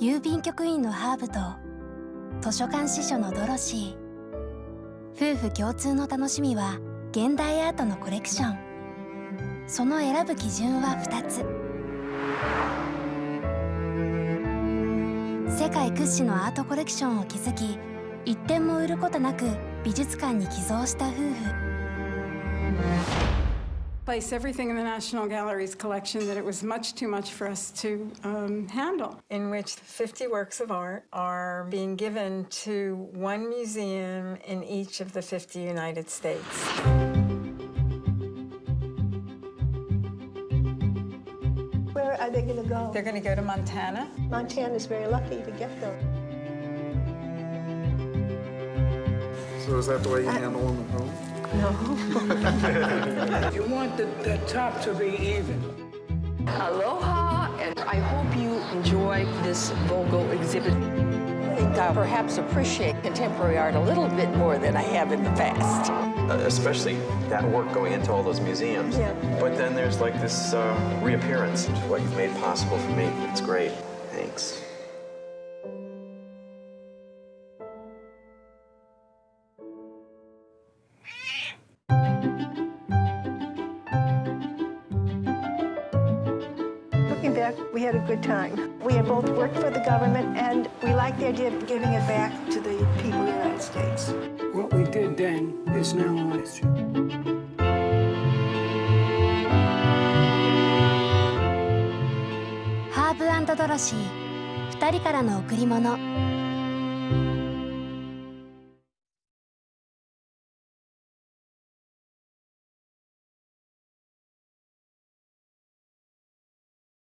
郵便局員のハーブと図書館司書のドロシー。夫婦共通の楽しみは現代アートのコレクション。その選ぶ基準は2つ。世界屈指のアートコレクションを築き一点も売ることなく美術館に寄贈した夫婦。Place everything in the National Gallery's collection that it was much too much for us to um, handle. In which 50 works of art are being given to one museum in each of the 50 United States. Where are they going to go? They're going to go to Montana. Montana is very lucky to get them. So is that the way you handle them at home? You want the, the top to be even. Aloha, and I hope you enjoy this Vogel exhibit. I think I'll perhaps appreciate contemporary art a little bit more than I have in the past. Uh, especially that work going into all those museums. Yeah. But then there's like this uh, reappearance, what you've made possible for me. It's great. Thanks. Looking back, we had a good time. We had both worked for the government, and we liked the idea of giving it back to the people of the United States. What we did then is now our history. ハーブドロシー2人からの贈り物